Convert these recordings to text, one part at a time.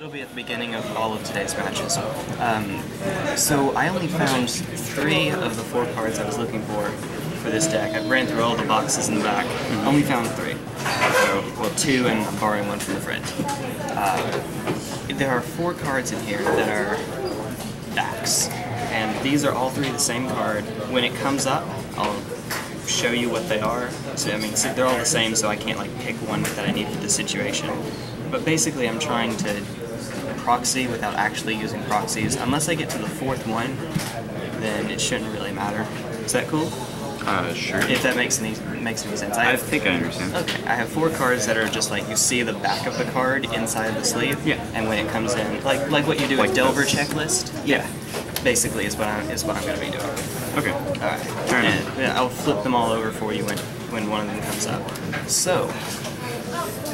It'll be at the beginning of all of today's matches. Um, so I only found three of the four cards I was looking for for this deck. I ran through all the boxes in the back. Only found three. So, well, two, and I'm borrowing one from a friend. Uh, there are four cards in here that are backs, and these are all three the same card. When it comes up, I'll show you what they are. So I mean, they're all the same, so I can't like pick one that I need for the situation. But basically, I'm trying to proxy without actually using proxies. Unless I get to the fourth one, then it shouldn't really matter. Is that cool? Uh, sure. If that makes any makes any sense. I have- think I understand. Okay, I have four cards that are just like you see the back of the card inside the sleeve. Yeah. And when it comes in, like like what you do Like with Delver this. checklist. Yeah. Basically, is what I'm is what I'm gonna be doing. Okay. All right. Fair and enough. yeah, I'll flip them all over for you when when one of them comes up. So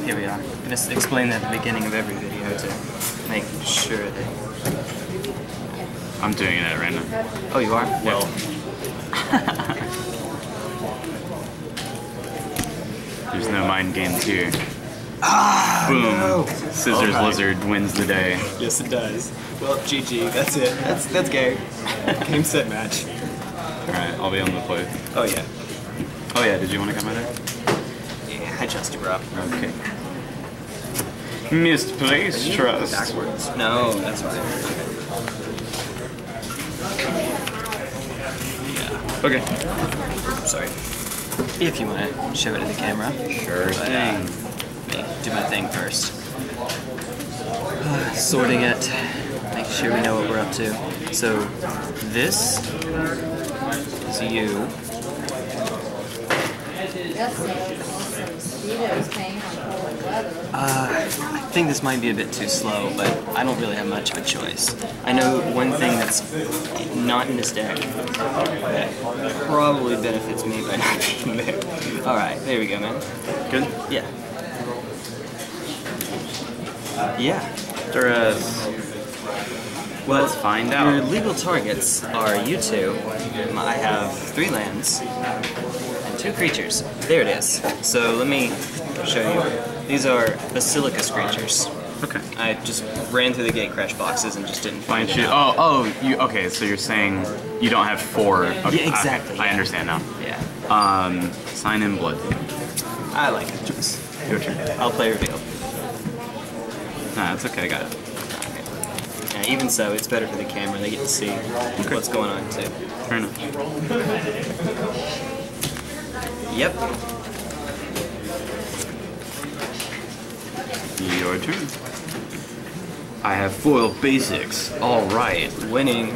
here we are. I'm gonna explain that at the beginning of every video to make sure that. I'm doing it at random. Oh, you are. Well, There's no mind games here. Ah, Boom. Scissors Alright. Lizard wins the day. yes, it does. Well, GG. That's it. That's that's game. game set match. Alright, I'll be on the play. Oh yeah. Oh yeah, did you want to come out there? Yeah, I just bro. Okay. Misplaced trust. Backwards. No, that's fine. Okay. Sorry. If you want to show it to the camera. Sure But, uh, thing. me do my thing first. Sorting it, make sure we know what we're up to. So this is you. Mosquitoes Uh, I think this might be a bit too slow, but I don't really have much of a choice. I know one thing that's not in this deck that probably benefits me by not being there. Alright, there we go, man. Good. Yeah. Yeah. Dress. Well, Let's find Your out. legal targets are you two. I have three lands and two creatures. There it is. So let me show you. These are Basilicus creatures. Okay. I just ran through the Gatecrash boxes and just didn't Find shit. Oh, oh, you okay? So you're saying you don't have four? Okay, Yeah, exactly, I, I understand now. Yeah, Um, sign in blood. I like that choice. Your turn. I'll play reveal. Nah, it's okay. I got it. Okay. Yeah, even so, it's better for the camera. They get to see what's going on too. Fair enough. Yep. Your turn. I have foil basics. All right. Winning.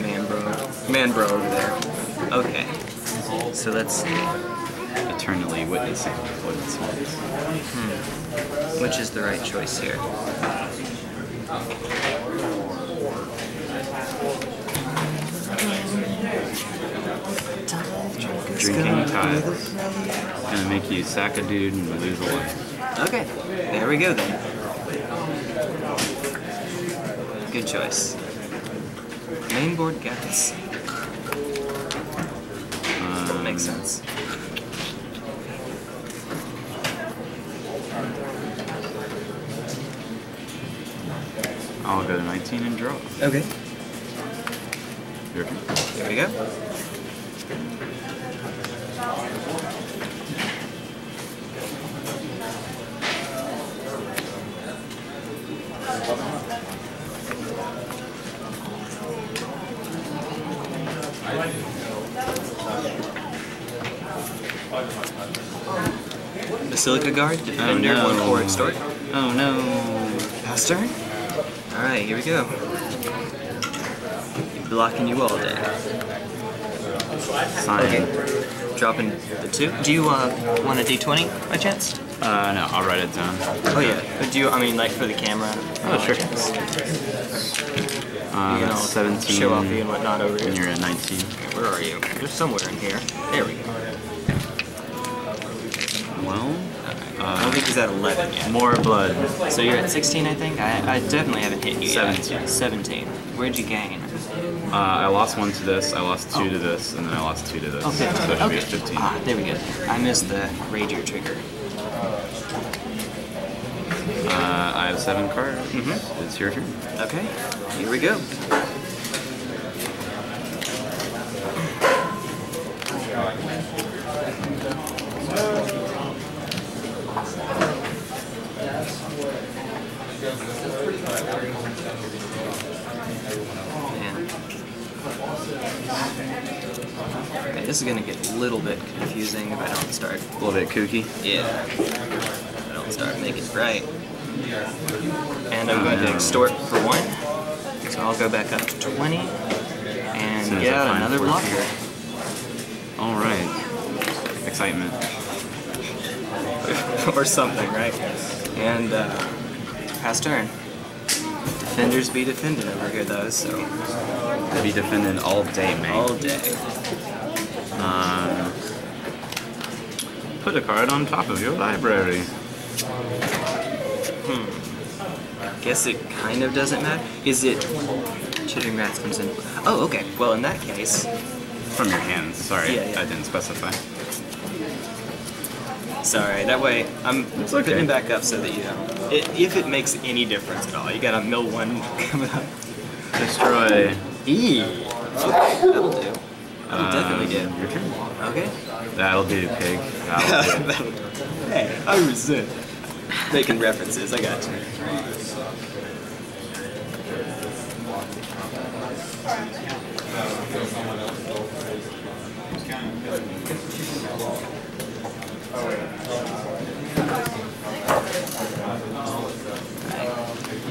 Man, bro. Man, bro, over there. Okay. So let's see. Eternally witnessing what it wants. Hmm, which is the right choice here? Drinking tides. Gonna make you sack a dude and lose a life. Okay, there we go then. Good choice. Mainboard guts. Um, Makes sense. I'll go to 19 and draw. Okay. Turn. There we go. Basilica Guard, Defender, no. one four extort. Oh no. Pass turn? Alright, here we go. Blocking you all day. Sign. Okay. Dropping the two. Do you uh, want a d20 by chance? Uh, no, I'll write it down. Oh yeah. Do you? I mean, like for the camera. Oh, sure. Chance. Uh, You know, 17. Show off and whatnot over And here. you're at 19. Where are you? You're somewhere in here. There we go. Well, I don't think he's at 11 yet. more blood. So you're at 16, I think. I, I definitely haven't hit you yet. 17. 17. Where'd you gain? Uh, I lost one to this, I lost two to this, and then I lost two to this. Oh, 15. So it should okay. be 15. Ah, there we go. I missed the Rager trigger. Uh, I have seven cards. Mhm. It's your turn. Okay, here we go. Man. Okay, this is gonna get a little bit confusing if I don't start. A little bit kooky. Yeah. If I don't start making it right. And I'm Oh, going to no. extort for one. So I'll go back up to 20 and get out another 14. blocker. All right. Excitement. or something, right? And uh, pass turn. Defenders be defended over here, though, so They Be defended all day, man. all day. Um, put a card on top of your library. I guess it kind of doesn't matter. Is it chittering rats comes in? Oh, okay. Well, in that case, From your hands. Sorry, Yeah, yeah. I didn't specify. sorry. That way, I'm It's okay. putting it back up so that you know. i if it makes any difference at all, you got a mill one coming up. Destroy. E. Okay, that'll do. That'll um, definitely do. Your turn. Okay. That'll do, pig. That'll do. That'll do. Hey, I was uh, making references. I got you.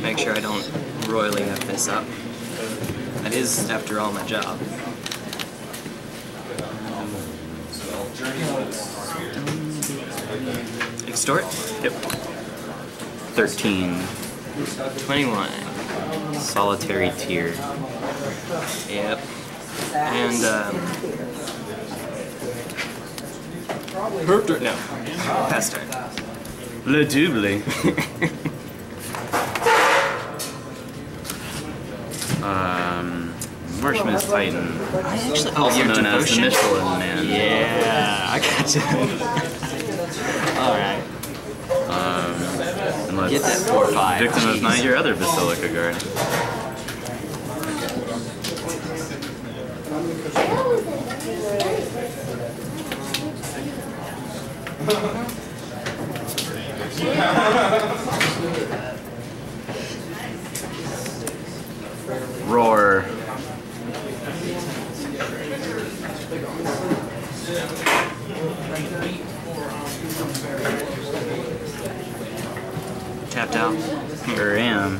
Make sure I don't royally F this up. That is, after all, my job. Extort? Yep. 13. 21. Solitary tear. Yep. And, um. Herb turn. No. Pass turn. Le double. um, Marshmist Titan. I actually. Oh, Also known as the? Michelin Man. Yeah, I got you. Alright. Um, and Get that 4 5. Victim of Night, your other Basilica Guard. Roar. Out. Sure am.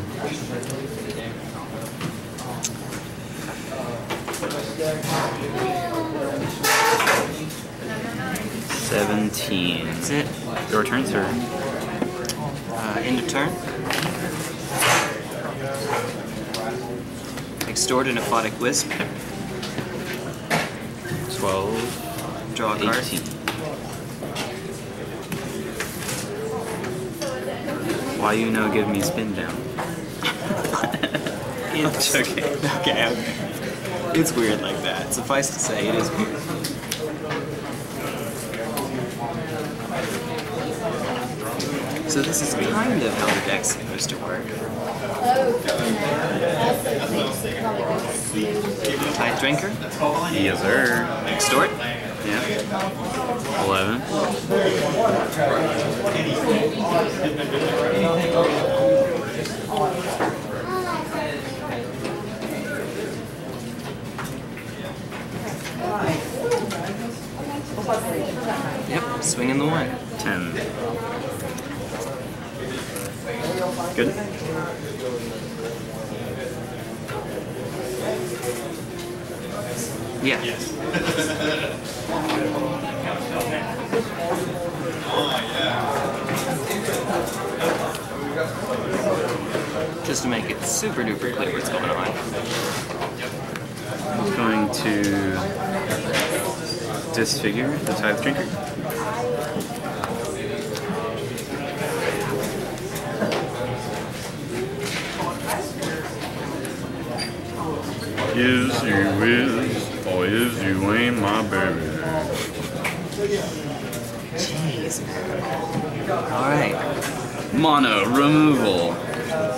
Seventeen. That's it. Your turn, sir. Uh, end of turn. Extort an aphotic wisp. Twelve. Draw a card. Eighteen. Why you no give me spin down? It's okay. Okay, okay. It's weird like that. Suffice to say, it is weird. So this is kind of how the deck's supposed to work. Oh, Tithe Drinker, Yes, sir. extort, Yeah. Eleven. yep, swinging the one. Ten. Good. Yeah. Just to make it super duper clear what's going on. I'm going to disfigure the Tithe Drinker. Is you or is you ain't my baby? Jeez, man. All right. Mono removal.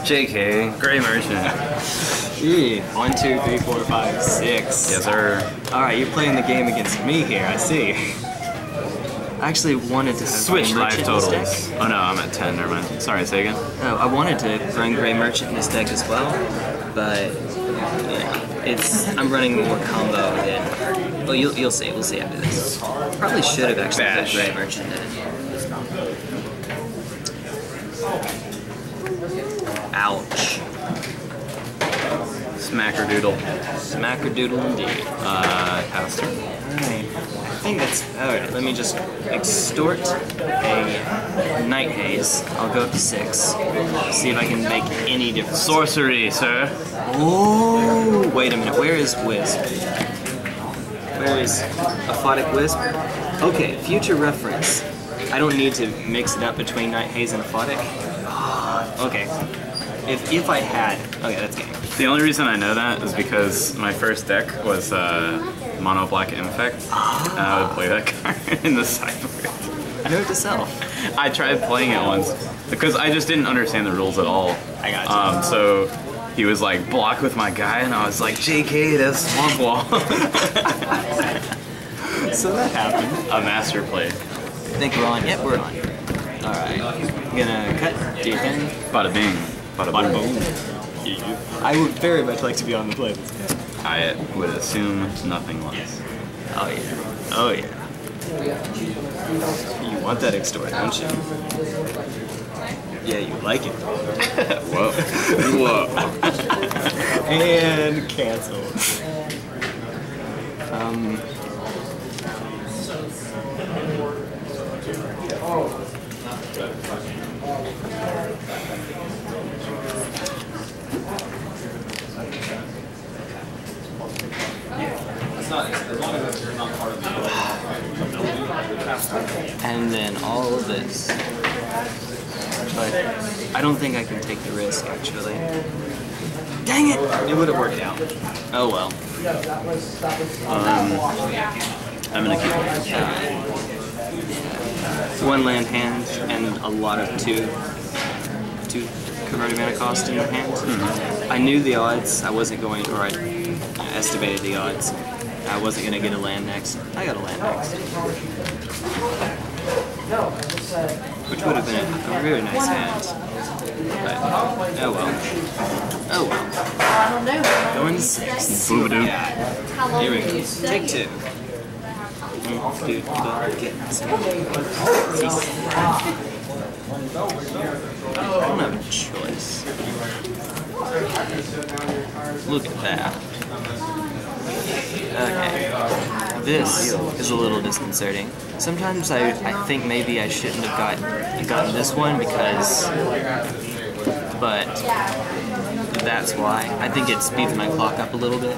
JK, Gray Merchant. Eee. One, two, three, four, five, six. Yes, sir. All right, you're playing the game against me here. I see. I actually wanted to have Switch Gray life Merchant in this totals. deck. Oh no, I'm at 10, never mind. Sorry, say again. No, I wanted to run Gray Merchant in this deck as well, but it's I'm running more combo than. Well, you'll you'll see. We'll see after this. Probably should have actually put Gray Merchant in. Ouch. Smackerdoodle. Smackerdoodle indeed. Uh, Pastor. Alright. I think that's. Alright, let me just extort a Night Haze. I'll go up to six. See if I can make any difference. Sorcery, sir. Oh, wait a minute. Where is Wisp? Where is Aphotic Wisp? Okay, future reference. I don't need to mix it up between Night Haze and Aphotic. Ah, okay. If, if I had. Okay, that's game. The only reason I know that is because my first deck was uh, Mono Black Infect, and I would play that card in the sideboard. Note to self. I tried playing it once because I just didn't understand the rules at all. I got you. Um, so he was like block with my guy, and I was like, JK, that's Swamp Wall. So that happened. A master play. I think we're on. Yep, we're on. Alright. Gonna cut. Do your thing. Bada bing. Bada, Bada boom. boom. I would very much like to be on the play this game. I would assume nothing less. Oh yeah. Oh yeah. You want that extort, don't you? Yeah, you like it. Whoa. Whoa. and cancel. Um. And then all of this. But I don't think I can take the risk, actually. Dang it! It would have worked out. Oh well. Um, I'm gonna keep it. One land hand and a lot of two two converted mana cost in the hand. I knew the odds. I wasn't going, or I estimated the odds. I wasn't gonna get a land next. I got a land next, which would have been a, really nice hand. But oh well. Oh well. I don't know. Going to six. Boobadoo. Yeah. How Here we go. Take two. Dude, go get some. I don't have a choice. Look at that. Okay. This is a little disconcerting. Sometimes I, I think maybe I shouldn't have got, gotten this one because. But that's why. I think it speeds my clock up a little bit.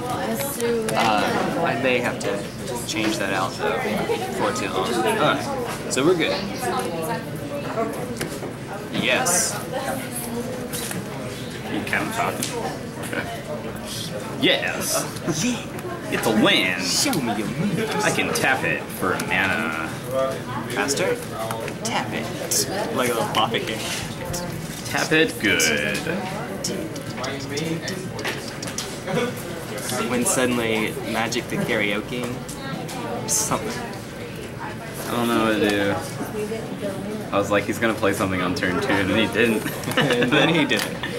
Uh, I may have to change that out though before too long. Alright, so we're good. Yes. You count talking. Okay. Yes. Yeah. It's a land. Show me your moves. I can tap it for a mana. Faster. Tap it. Like a little pop it game. Tap it good. When suddenly Magic the Karaoke. Something. I don't know what to do. I was like, he's gonna play something on turn two, and then he didn't. and then he didn't.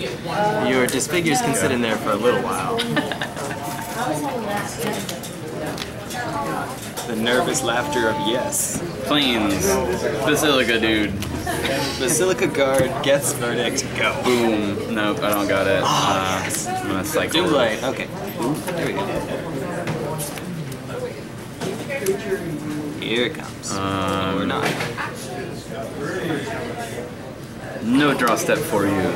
Your disfigures can sit in there for a little while. The nervous laughter of yes. Planes. Basilica, dude. Basilica Guard gets verdict. Go. Boom. Nope, I don't got it. Uh, yes. I'm gonna cycle. Doom Blade. Okay. There we go. Here it comes. Um, or not. No draw step for you.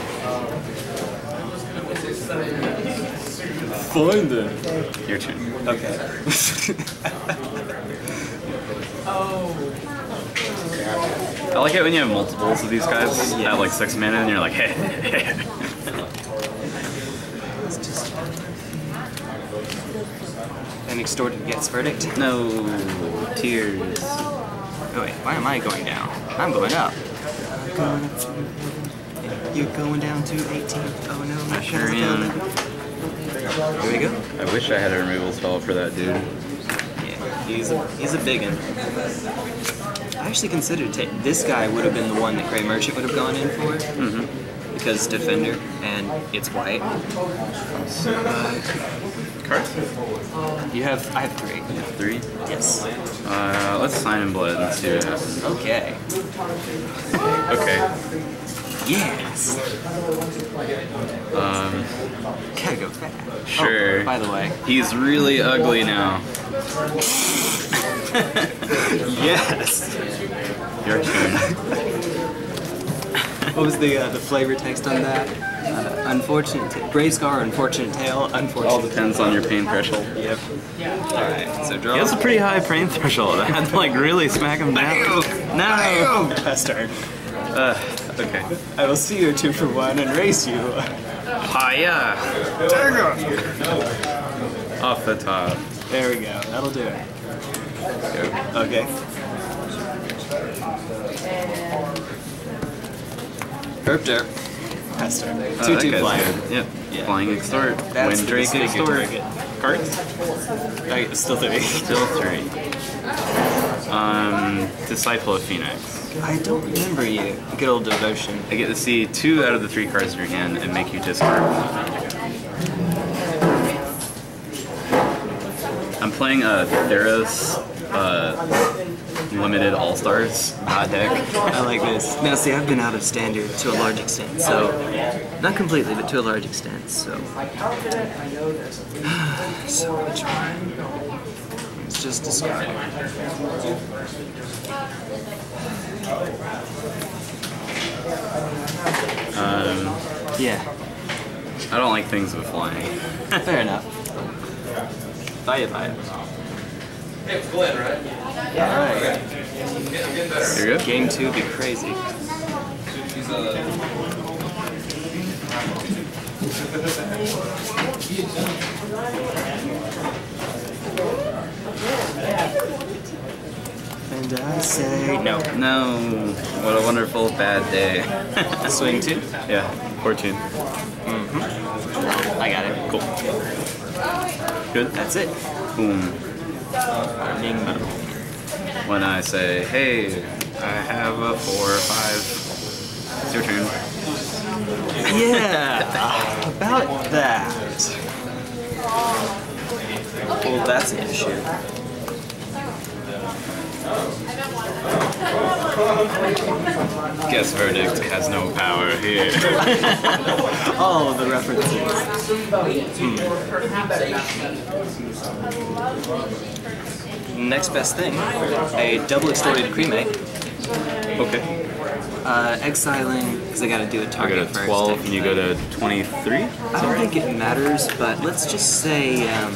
Fine then. Your turn. Okay. oh. I like it when you have multiples of these guys at like six mana, and you're like, hey. Let's extorted gets verdict. No tears. Oh wait, why am I going down? I'm going up. I'm going up to- You're going down to 18. Oh no, I my sure cousin's am. building. Here we go. I wish I had a removal spell for that dude. Yeah, he's a, he's a big one. I actually considered ta- this guy would have been the one that Gray Merchant would have gone in for Mm-hmm. because defender and it's white. Cards? You have I have three. Three. Yes. Uh, let's sign in blood and see what happens. Okay. Okay. Yes. Um, Gotta go fast. Sure. Oh, by the way. he's really ugly now. Yes. Your turn. What was the uh, the flavor text on that? Uh, unfortunate, brave scar, unfortunate tale, unfortunate. All depends on your pain threshold. Yep. All right. So draw. He has a pretty high pain threshold. I had to like really smack him down. No. Turn. Uh, okay. I will see you two for one and race you. Hiya. Off the top. There we go. That'll do it. Okay. Herp derp. Best turn. Oh, two two guy's flyer. good. Yep. Yeah. Flying extort. That's When the Drake disfigured extort. target. Cards? Okay, still three. Still three. Um, Disciple of Phenax. I don't remember you. Good old devotion. I get to see two out of the three cards in your hand and make you discard. I'm playing a Theros uh, limited All Stars hot deck. I like this. Now, see, I've been out of standard to a large extent, so not completely, but to a large extent. So, so which one? It's just discard. Um, Yeah, I don't like things with flying. fair enough. Buy it, buy it. All right. You're good? Game two be crazy. And I say no. No. What a wonderful bad day. Swing two. yeah, 14. Mm-hmm. I got it. Cool. Good? That's it. Boom. Bing. When I say, hey, I have a four or five, it's your turn. Yeah, about that. Well, that's an issue. Guess verdict has no power here. All of the references. Hmm. Next best thing, a double extorted cremate. okay. Uh, exiling, because I gotta do a I target go to first. 12 and you go to 23? I don't think it matters, but let's just say, um,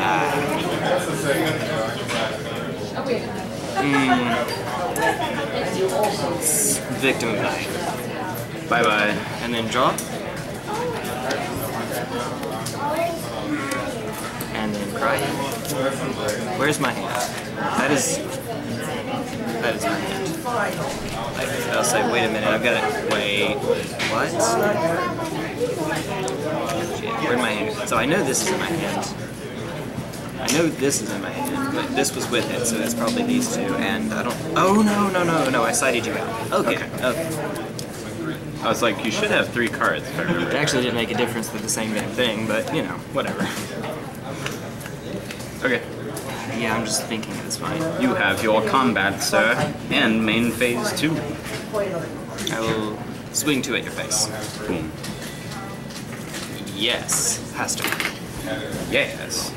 ah. Mm. Victim of night. Bye bye. And then draw. And then cry. Where's my hand? That is. That is my hand. I'll say, wait a minute, I've got it. Wait. What? Where'd my hand? So I know this is in my hand. I know this is in my hand, but this was with it, so that's probably these two. And I don't. Oh no no no no! I sighted you out. Okay. Okay. okay. I was like, you should have three cards if I remember. It actually didn't make a difference with the same damn thing, but you know, whatever. Okay. Yeah, I'm just thinking at this point. You have your combat, sir, and main phase two. I will swing two at your face. Boom. Yes, Pastor. Yes.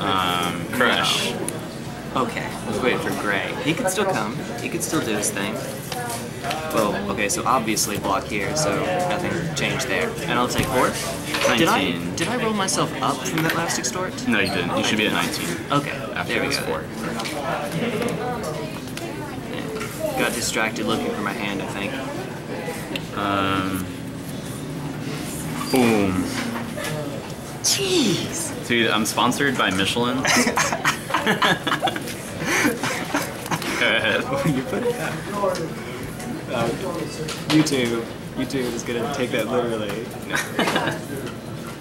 Um, crush. Okay, let's wait for Gray. He could still come. He could still do his thing. Well, okay, so obviously block here, so nothing changed there. And I'll take four. Did I 19. did I roll myself up from that last extort? No, you didn't. You should be at 19. Okay, After there we go. four. Yeah. Got distracted looking for my hand, I think. Um, boom. Jeez. Dude, I'm sponsored by Michelin. Go ahead. you put it down. Uh, YouTube. YouTube is gonna take that literally.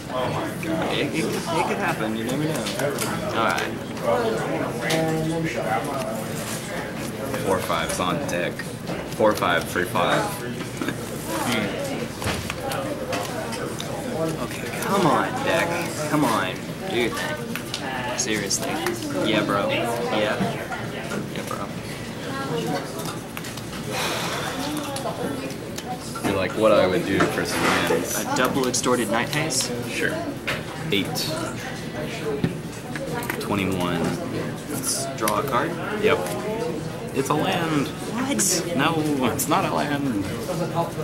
oh It, it, it could happen. You never know. All right. Four fives on deck. Four five, three five. Okay, come on, Deck. Come on. Do your thing. Seriously. Yeah, bro. Yeah. Yeah, bro. You're like what I would do for some hands. A double extorted night haze? Sure. Eight. Twenty-one. Let's draw a card. Yep. It's a land. What? No, it's not a land.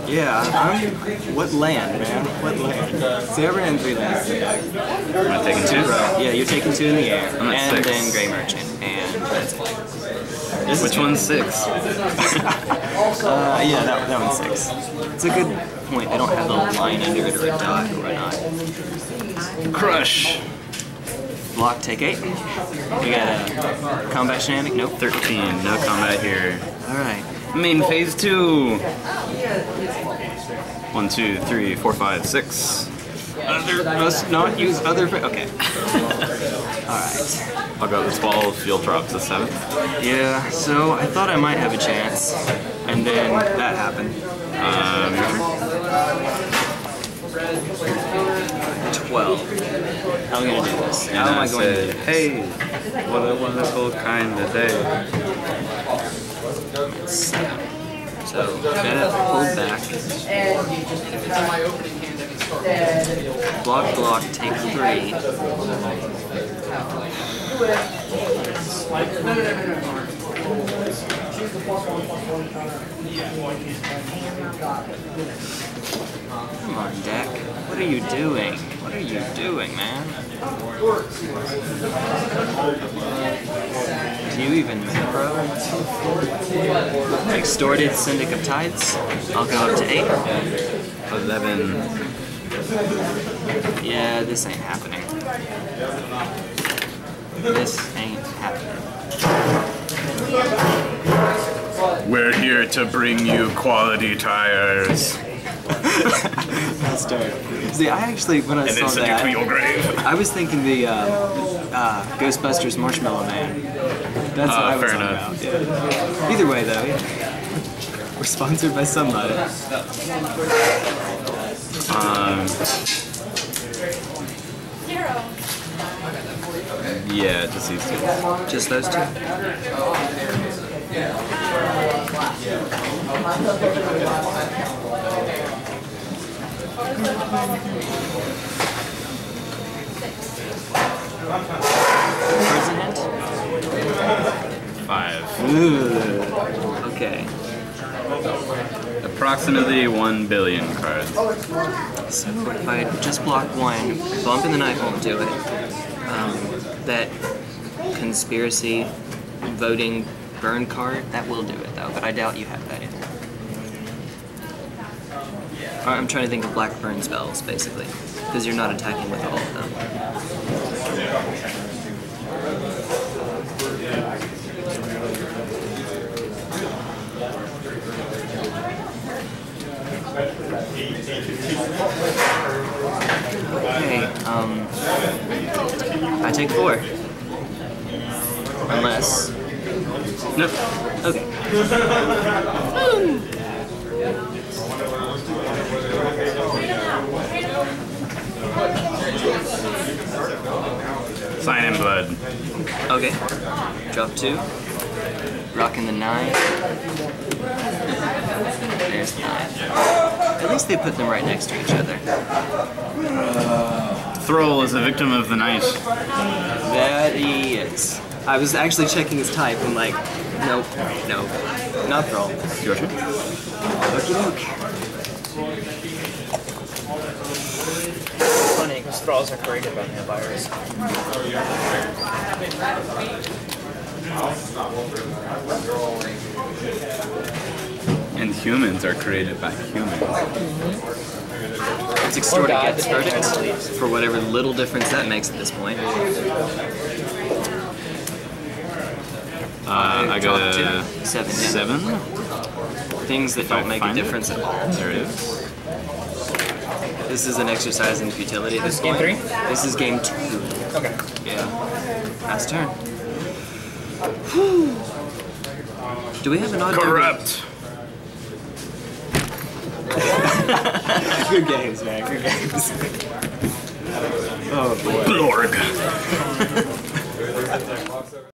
Yeah, I'm. What land, man? What land? See, I ran three lands. Am taking two? Yeah, you're taking two in the air. I'm at and six. then Gray Merchant. And that's it. This Which one's six? Uh, yeah, that, that one's six. It's a good point. I don't have a line under it or a dot or whatnot. Crush. Block, take eight. We got a combat shenanigan? Nope. 13. No combat here. Alright. Main phase two. One, two, three, four, five, six. Other must not use other. Fr- okay. Alright. I'll go with 12. Field drop to seventh. Yeah, so I thought I might have a chance. And then that happened. Um, 12. How am I gonna do this? and How am I I going to do said, this? hey, what a wonderful kind of day. So, gonna hold back. Block, block, take three. Come on, Deck. What are you doing? What are you doing, man? Do you even know? Extorted Syndic of Tithes. I'll go up to eight. 11. Yeah, this ain't happening. This ain't happening. We're here to bring you quality tires. That's dope. See, I actually, when I And saw then send you that, to your grave. I was thinking the uh, uh, Ghostbusters Marshmallow Man. That's what Uh, I was fair enough. about. Yeah. Either way, though, yeah. we're sponsored by somebody. Um, yeah, just these two. Just those two. Cards in? Five. Ooh. Okay. Approximately one billion cards. So if I just block one, bump in the night won't do it. Um, that conspiracy voting burn card, that will do it though, but I doubt you have that either. Alright, I'm trying to think of black burn spells, basically. Because you're not attacking with all of them. Okay, um... I take four. Unless... Nope. Okay. Sign in blood. Okay. Drop two. Rocking the nine. There's the nine. At least they put them right next to each other. Thrall is a victim of the night. That he is. I was actually checking his type and like, nope, nope. Not Thrall. Your turn. Okie doke. funny because thralls are created by vampires. And humans are created by humans. It's extort Or die, against depending on verdict who leaves. for whatever little difference that makes at this point. Uh, I got a two. Seven, yeah. seven. Things that If don't make a find it. difference at all. There it is. This is an exercise in futility. This This is game point. three? This is game two. Okay. Yeah. Last turn. Do we have an odd Corrupt. Good games, man. Good games. Oh, Blorg.